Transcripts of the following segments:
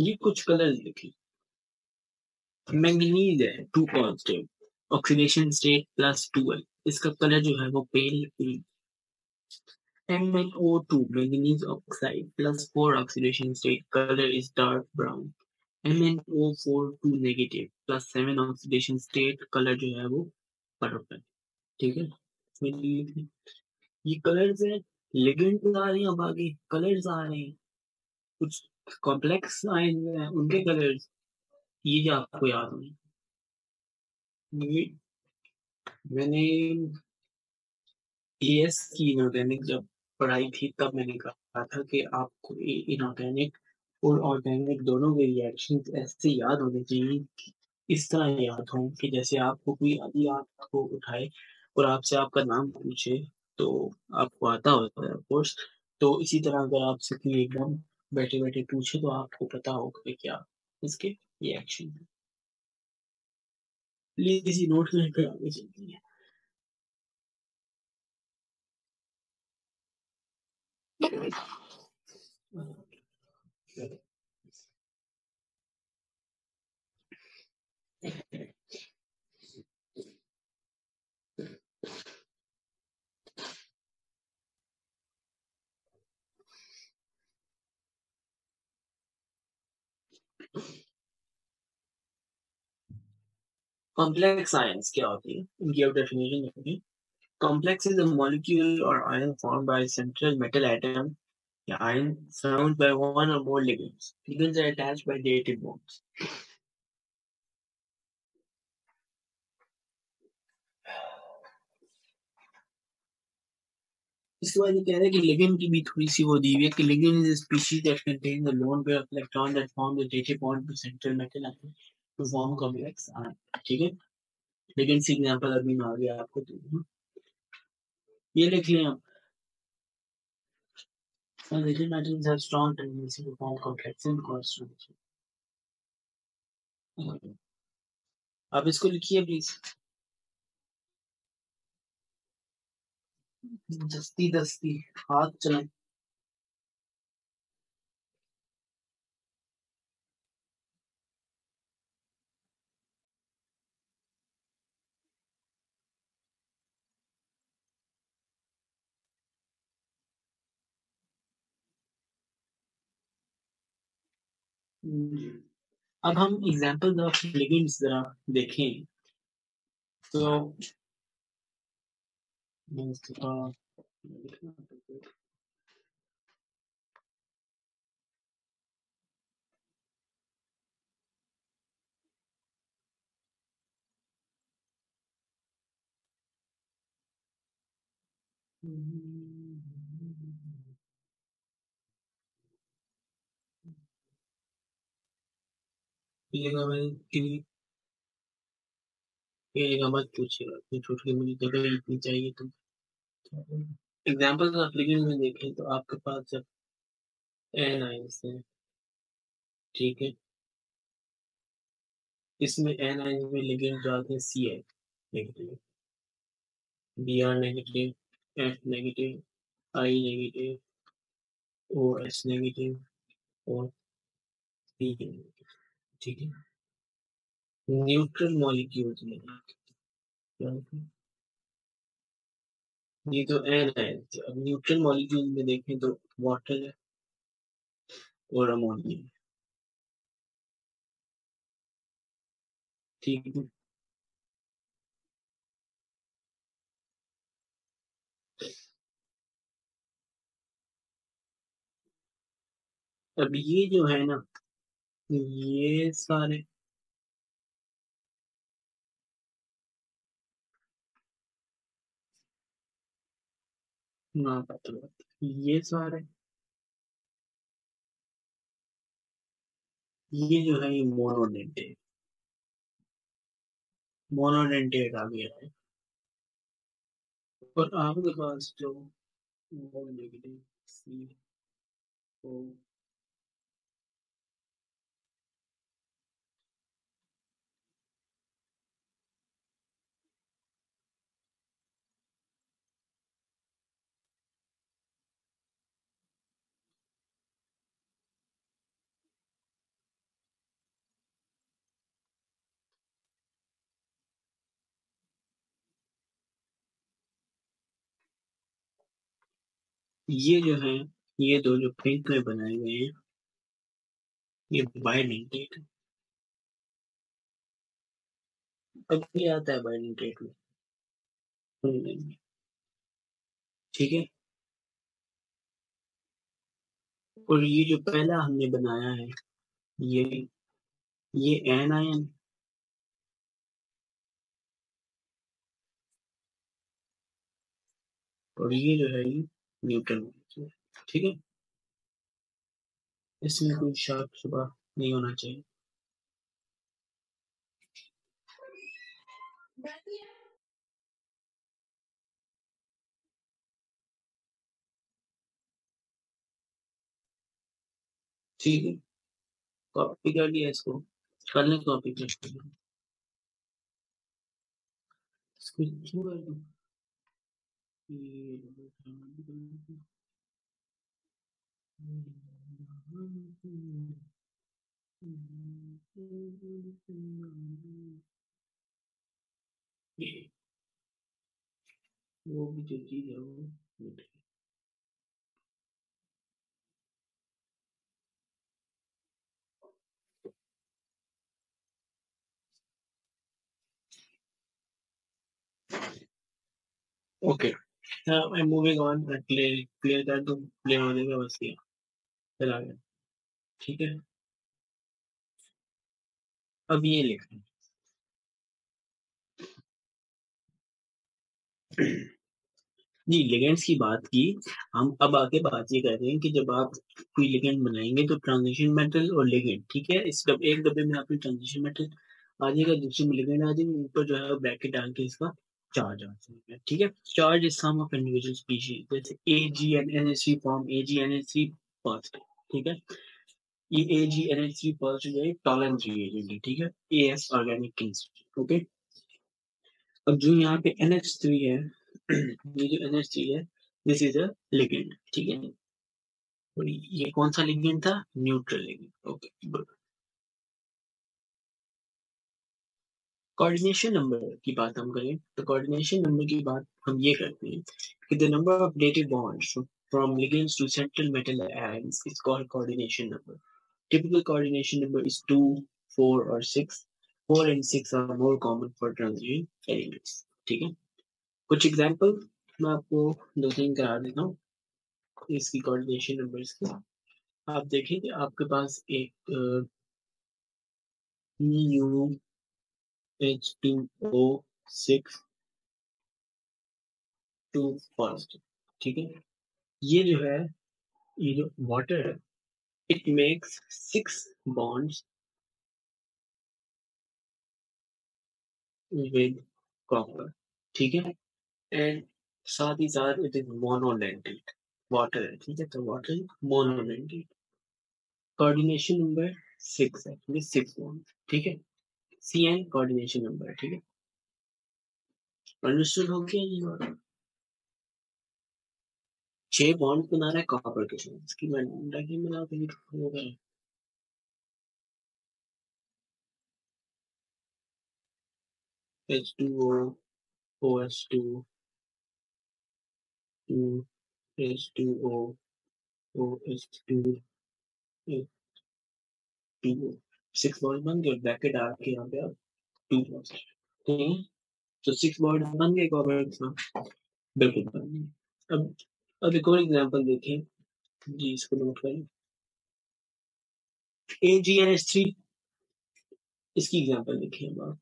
ये कुछ कलर लिखे। मैंगनीज है two constant oxidation state plus twelve इसका कलर जो है वो pale pink MnO2 manganese oxide plus 4 oxidation state, color is dark brown MnO4 2 negative plus 7 oxidation state, color जो है वो पर्पल ठीक है? ये कलर्स है लिगेंड्स आ रही हैं अब आगे कलर्स आ रहे हैं। कुछ कॉम्प्लेक्स आए उनके कलर्स ये आपको याद होंगे मैंने एएस की इनऑर्गेनिक जब पढ़ाई थी तब मैंने कहा था कि आपको इनऑर्गेनिक और ऑर्गेनिक दोनों के रिएक्शन ऐसे याद होने चाहिए इस तरह याद हो कि जैसे आपको कोई अभी आपको उठाए और आपसे आपका नाम पूछे तो आपको आता होता है कोर्स तो इसी तरह अगर आपसे कोई एकदम बैठे बैठे पूछे तो आपको पता होगा क्या इसके रिएक्शन है। प्लीज़ इसी नोट में आगे चलती है। कॉम्प्लेक्स आयंस क्या होती है? इनकी अब डेफिनेशन देखेंगे complex is a molecule or ion form by central metal atom या ion surround by one or more ligands ligands are attached by dative bonds इसके बाद ये कह रहे हैं कि लिगिन की भी थोड़ी सी वो दी हुई है, कि ligand is species that contain the lone pair of electron that form the dative bond to central metal and to form complex ion ठीक है? लिगिन सी एग्जांपल अभी मैं आ गया आपको तो ये लिख लें आप। So the metal have strong tendency to form complex in constitution अब इसको लिखिए प्लीज़ दस्ती दस्ती हाथ चलाएँ। अब हम एग्ज़ाम्पल ऑफ़ लिगेंड्स जरा देखें। तो ये मैंने मत मुझे जगह इतनी चाहिए ऑफ़ लिगेंड में देखें तो आपके पास जब एन आइंस है ठीक है? इसमें एन आइंस में हैं सी है negative B R negative F negative I negative O S negative और नेगेटिव ठीक है? न्यूट्रल मॉलिक्यूल्स में ये तो एन है अब न्यूट्रल मॉलिक्यूल में देखें तो वाटर है और अमोनिया ठीक है। अब ये जो है ना, ये सारे ना पता ये सारे ये जो है ये मोनोडेंटेट मोनोडेंटेट आ गया है। और आपके पास जो नेगेटिव सी ओ ये जो है, ये दो जो पिंक में बनाए गए हैं, ये बायडेंटेट है। अब ये आता है बायडेंटेट में। ठीक है? और ये जो पहला हमने बनाया है, ये ये एन आयन और ये जो है, ये न्यूट्रल ठीक है? इसमें कोई शार्प सुबह नहीं होना चाहिए। ठीक है? कॉपी कर लिया इसको। कर लें कॉपी कर इसको क्यों कर दूँ। ये वो भी जो चीज़ है वो मिट गई प्ले होने बस चला गया ठीक है? अब ये लिखें जी लिगेंड्स की बात की हम अब आगे बात ये कर रहे हैं कि जब आप कोई लिगेंड बनाएँगे तो ट्रांजिशन मेटल और लिगेंड ठीक है? इस डब, एक डब्बे में आपने ट्रांजिशन मेटल आ जाएगा दूसरे में लिगेंड आ जाएगा ऊपर जो है ब्रैकेट डाल के इसका चार्ज आ जाएगा ठीक है? Charge is sum of individual species जैसे A G N N H three form A G N H three positive ठीक है? ये A G N H three positive है टॉलरेंस रिएजेंट है, ठीक है? A S organic chemistry okay अब जो यहाँ पे एन एच थ्री है, ये जो एन एच थ्री है दिस इज़ अ लिगेंड ठीक है? ये कौन सा लिगेंड था? Neutral ligand okay good coordination number की बात हम करें तो कोऑर्डिनेशन नंबर की बात हम ये करते हैं कि the number of dative bonds from ligands to central metal ends is called coordination number typical coordination number is 2 4 और 6 4 and 6 are more common for transition elements ठीक है? कुछ एग्जांपल मैं आपको दो तीन करा देता हूँ इसकी कोऑर्डिनेशन नंबर्स की। आप देखेंगे आपके पास एक new uh, H2O six two first ठीक है? ये जो है, ये जो वाटर है it makes six bonds with copper ठीक है? एंड साथ ही साथ इट इज़ मोनोलेंटेड वाटर है, ठीक है? तो water is monodentate coordination number six है सिक्स बॉन्ड ठीक है? सी एन कोऑर्डिनेशन नंबर ठीक है? अंडरस्टूड हो गया ये वाला। छह बॉन्ड बना रहा है कॉपर के साथ। इसकी डायग्राम बना के ये होगा H2O OS2 2 H2O OS2 2 six bond बन गए ब्रैकेट आर के यहाँ पे आप टू बॉन्ड तो सिक्स बॉन्ड बन गए कॉपर के साथ बिल्कुल बन गए अब अब एक और एग्जांपल देखें। जी, इसको नोट करें। A G N S three इसकी एग्जांपल देखें अब आप।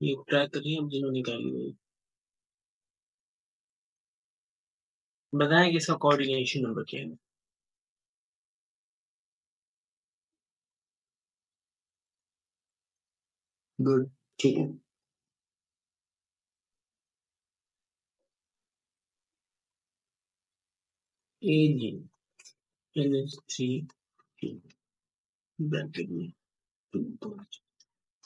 ये ट्रैक करिए हम जिन्होंने निकाली हुई। बताएँ कि इसका कोऑर्डिनेशन नंबर क्या है। G N S three bracket में टू पाँच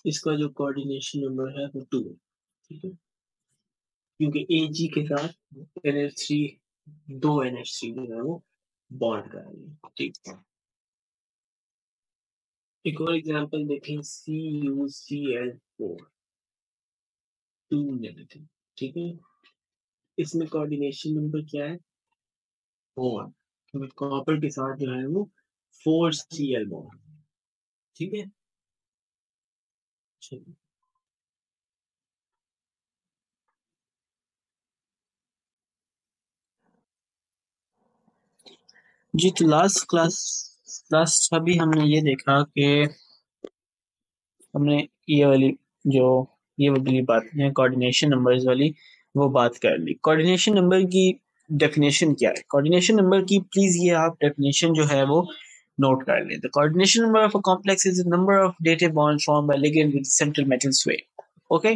इसका जो कोऑर्डिनेशन नंबर है वो टू ठीक है। क्योंकि ए जी के साथ एन एच थ्री दो एन एच थ्री जो है वो बॉन्ड कर रही है ठीक है। एक और एग्जांपल देखें C U C L four two negative ठीक है? इसमें कोऑर्डिनेशन नंबर क्या है? फोर क्योंकि कॉपर के साथ जो है वो फोर सी एल बॉन्ड ठीक है? चलिए। जी तो लास्ट क्लास लास्ट अभी हमने ये देखा कि हमने ये वाली जो, ये वाली बात है कोऑर्डिनेशन नंबर्स वाली वो बात कर ली। कोऑर्डिनेशन नंबर की डेफिनेशन क्या है? कोऑर्डिनेशन नंबर की प्लीज़ ये आप डेफिनेशन जो है वो नोट कर लें। The coordination number of a complex is number of dative bond form by ligand with central metal sway okay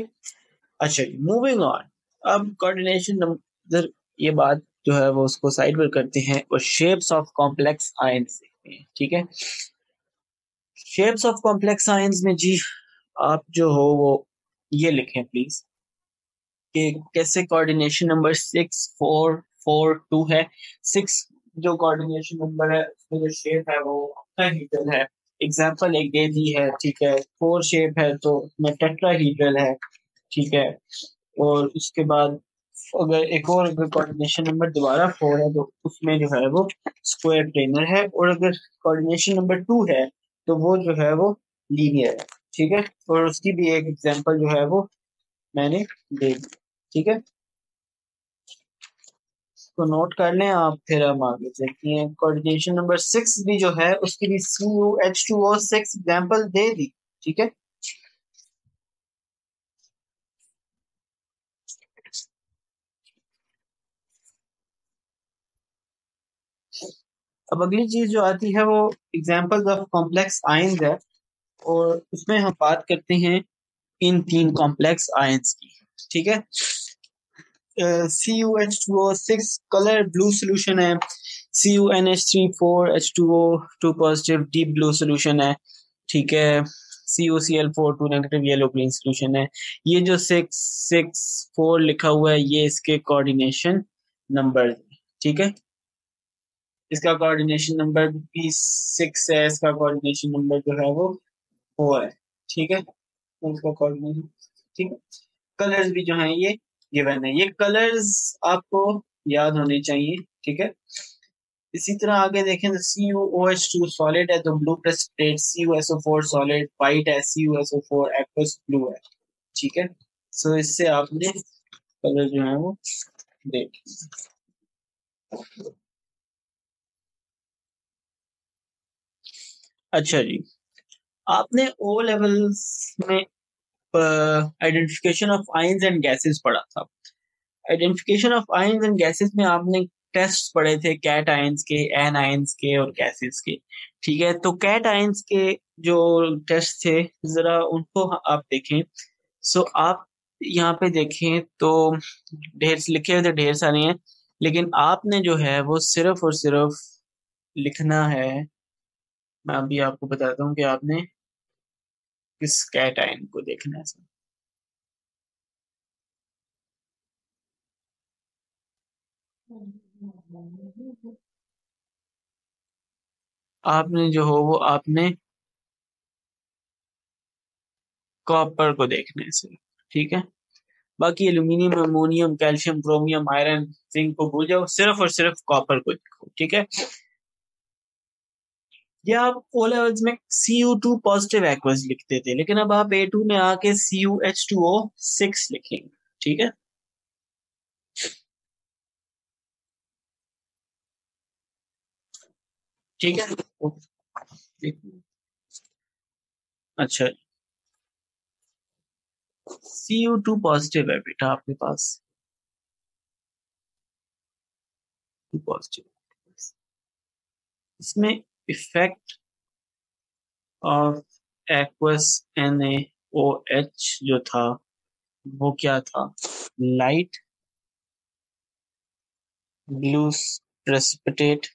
अच्छा मूविंग ऑन अब कोऑर्डिनेशन नंबर ये बात जो है वो उसको साइड पर करते हैं। और शेप्स ऑफ़ कॉम्प्लेक्स आयंस देखते हैं, ठीक है? शेप्स ऑफ़ कॉम्प्लेक्स आयंस में जी, आप जो हो वो ये लिखें प्लीज़ कि कैसे coordination number six four four two है। सिक्स जो कोऑर्डिनेशन नंबर है, उसमें जो शेप है वो टेट्राहीड्रल है। एग्जांपल एक दे दी है, ठीक है? फोर शेप है तो उसमें टेट्राहीड्रल है, ठीक है? और उसके बाद अगर एक और अगर कोऑर्डिनेशन नंबर दोबारा फोर है तो उसमें जो है वो स्क्वायर प्लेनर है और अगर कोऑर्डिनेशन नंबर टू है तो वो जो है वो लीनियर है, ठीक है? और उसकी भी एक एग्जांपल जो है वो मैंने दे दी, ठीक है? तो नोट कर लें, आप फिर हम आगे चलते हैं। कोऑर्डिनेशन नंबर सिक्स भी जो है, उसकी भी C U H two O six example दे दी, ठीक है? अब अगली चीज़ जो आती है वो एग्जाम्पल्स ऑफ़ कॉम्प्लेक्स आयंस है और उसमें हम बात करते हैं इन तीन कॉम्प्लेक्स आयंस की। ठीक है? C U H two O six colour blue solution है C U N H three four H two O two positive deep blue solution है, ठीक है? C U C L four two negative yellow green solution है। ये जो six six four लिखा हुआ है, ये इसके कोऑर्डिनेशन नंबर ठीक है? इसका कोऑर्डिनेशन नंबर भी सिक्स है इसका कोऑर्डिनेशन नंबर जो है वो फोर है ठीक है? इसका कोऑर्डिनेशन ठीक है? कलर्स भी जो है ये गिवन है। ये कलर्स आपको याद होने चाहिए ठीक है? इसी तरह आगे देखें तो C U O H two solid है तो blue plus precipitate C U S O four solid white है C U S O four aqueous blue है ठीक है? सो so, इससे आपने कलर जो है वो देख अच्छा जी। आपने ओ लेवल्स में identification of ions and gases पढ़ा था। Identification of ions and gases में आपने टेस्ट पढ़े थे कैट आयंस के एन आयंस के और गैसेस के। ठीक है तो कैट आयंस के जो टेस्ट थे जरा उनको आप देखें। सो so, आप यहाँ पे देखें तो ढेर लिखे हुए थे ढेर सारे हैं लेकिन आपने जो है वो सिर्फ़ और सिर्फ़ लिखना है मैं अभी आपको बताता हूँ कि आपने किस कैटाइन को देखना है। सर आपने जो हो, वो आपने कॉपर को देखने से, ठीक है? बाकी aluminium, ammonium, calcium, chromium, iron, zinc को भूल जाओ, सिर्फ़ और सिर्फ़ कॉपर को देखो, ठीक है? या आप ओ लेवल्स में C U two positive aqueous लिखते थे, लेकिन अब आप ए टू में आके C U H two O six लिखेंगे, ठीक है? ठीक है? अच्छा। सी यू टू पॉजिटिव है बेटा आपके पास। पॉजिटिव इसमें effect of aqueous N H जो था, वो क्या था? Light blue precipitate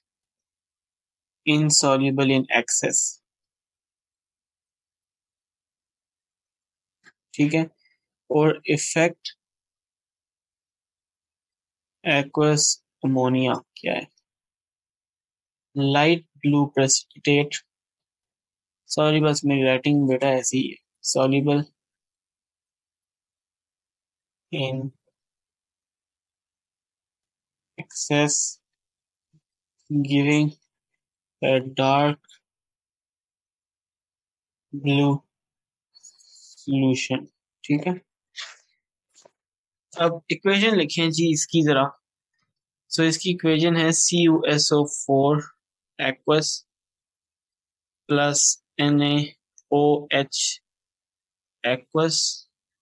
insoluble in excess. ठीक है? और इफ़ेक्ट एक्वस अमोनिया क्या है? लाइट ब्लू प्रेसिपिटेट सॉरी बस मेरी राइटिंग बेटा ऐसी soluble in excess giving a dark blue solution. ठीक है? अब इक्वेशन लिखें जी इसकी जरा। सो so, इसकी इक्वेशन है C U S O four aqueous plus N A O H aqueous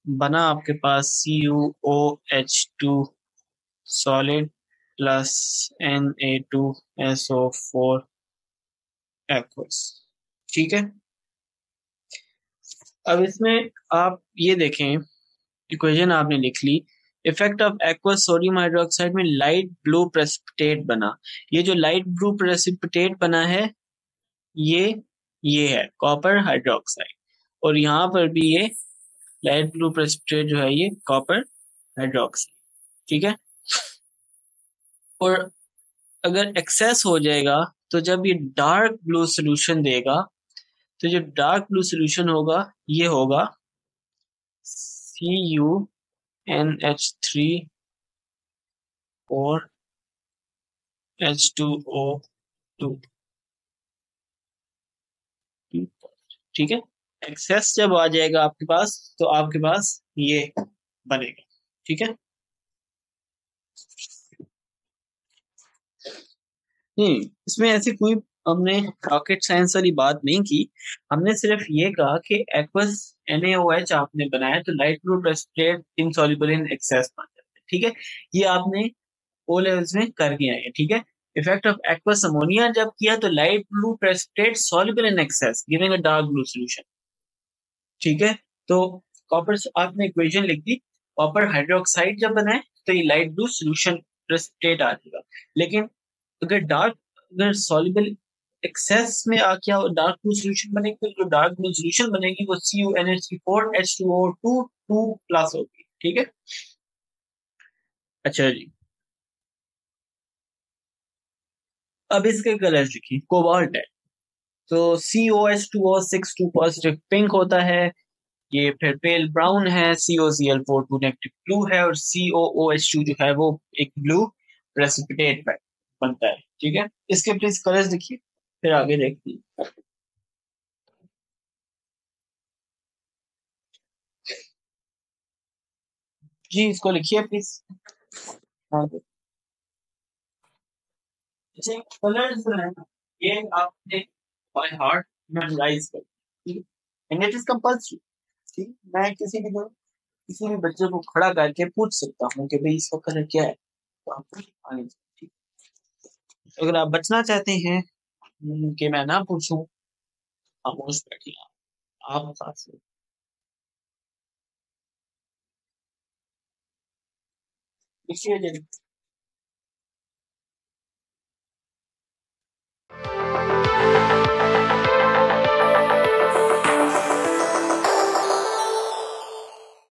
बना आपके पास C U O H two solid plus N A two S O four aqueous. ठीक है? अब इसमें आप ये देखें, इक्वेशन आपने लिख ली effect of aqueous sodium hydroxide में लाइट ब्लू प्रेसिपिटेट बना। ये जो लाइट ब्लू प्रेसिपिटेट बना है, ये ये है कॉपर हाइड्रोक्साइड और यहाँ पर भी ये लाइट ब्लू प्रेसिपिटेट जो है, ये कॉपर हाइड्रोक्साइड ठीक है? और अगर एक्सेस हो जाएगा तो जब ये डार्क ब्लू सोल्यूशन देगा तो जो डार्क ब्लू सोल्यूशन होगा, ये होगा C U N H three और एच टू ओ टू। ठीक है? एक्सेस जब आ जाएगा आपके पास तो आपके पास ये बनेगा। ठीक है? नहीं इसमें ऐसी कोई हमने रॉकेट साइंस वाली बात नहीं की। हमने सिर्फ़ ये कहा कि एक्वस NaOH आपने बनाया तो light blue precipitate insoluble in excess बन जाते ठीक है? ये आपने ओ लेवल्स में कर दिया है, ठीक है? इफ़ेक्ट ऑफ़ एक्वस अमोनिया जब किया तो light blue precipitate soluble in excess giving a dark blue solution ठीक है? तो कॉपर आपने इक्वेशन लिख दी कॉपर हाइड्रोक्साइड जब बनाए तो ये लाइट ब्लू सोल्यूशन प्रेसिपिटेट आ जाएगा, लेकिन अगर डार्क अगर सॉल्युबल एक्सेस में आ क्या डार्क ब्लू सोल्यूशन बनेगी तो जो डार्क ब्लू सोल्यूशन बनेगी, वो C U N H four H two O two two plus होगी, ठीक है? अच्छा जी। अब इसके कलर देखिए कोबाल्ट है। तो C O H two O six two positive pink होता है, ये फिर पेल ब्राउन है C O C L four two negative blue है, और सी ओ ओ एच टू जो है, वो एक ब्लू प्रेसिपिटेट बनता है, ठीक है? इसके प्लीज़ कलर्स देखिए फिर आगे देखती जी, इसको लिखिए प्लीज़ हार्ट मेमोराइज कर बच्चे को खड़ा करके पूछ सकता हूँ कि भाई इसका कलर क्या है? तो अगर आप बचना चाहते हैं कि मैं ना पूछूँ? खामोश बैठी आप साथ इसलिए